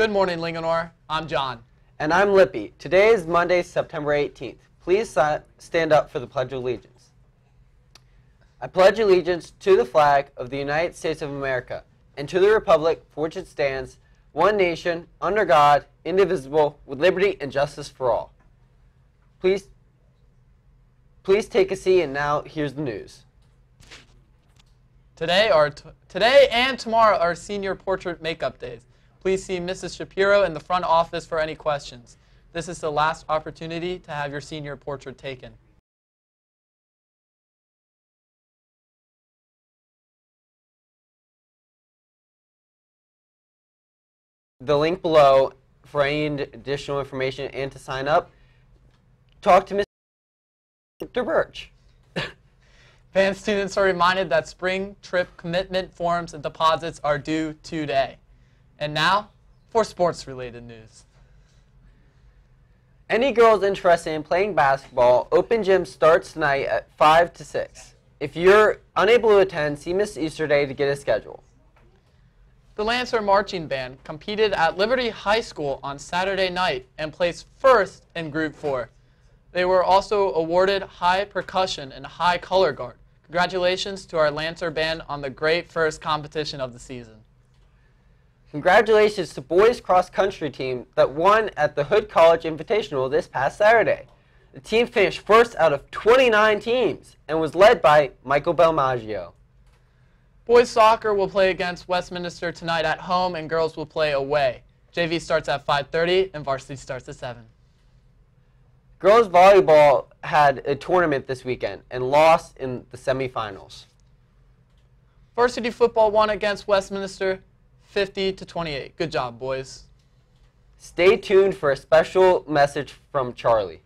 Good morning, Linganore. I'm John. And I'm Lippy. Today is Monday, September 18th. Please stand up for the Pledge of Allegiance. I pledge allegiance to the flag of the United States of America and to the republic for which it stands, one nation, under God, indivisible, with liberty and justice for all. Please, please take a seat, and now here's the news. Today, are today and tomorrow are senior portrait makeup days. Please see Mrs. Shapiro in the front office for any questions. This is the last opportunity to have your senior portrait taken. The link below for any additional information and to sign up, talk to Mr. Birch. Fan students are reminded that spring trip commitment forms and deposits are due today. And now for sports related news. Any girls interested in playing basketball, Open Gym starts tonight at 5 to 6. If you're unable to attend, see Miss Easterday to get a schedule. The Lancer Marching Band competed at Liberty High School on Saturday night and placed first in Group 4. They were also awarded High Percussion and High Color Guard. Congratulations to our Lancer Band on the great first competition of the season. Congratulations to boys cross country team that won at the Hood College Invitational this past Saturday. The team finished first out of 29 teams and was led by Michael Belmaggio. Boys soccer will play against Westminster tonight at home and girls will play away. JV starts at 5.30 and varsity starts at 7. Girls volleyball had a tournament this weekend and lost in the semifinals. Varsity football won against Westminster 50 to 28. Good job, boys. Stay tuned for a special message from Charlie.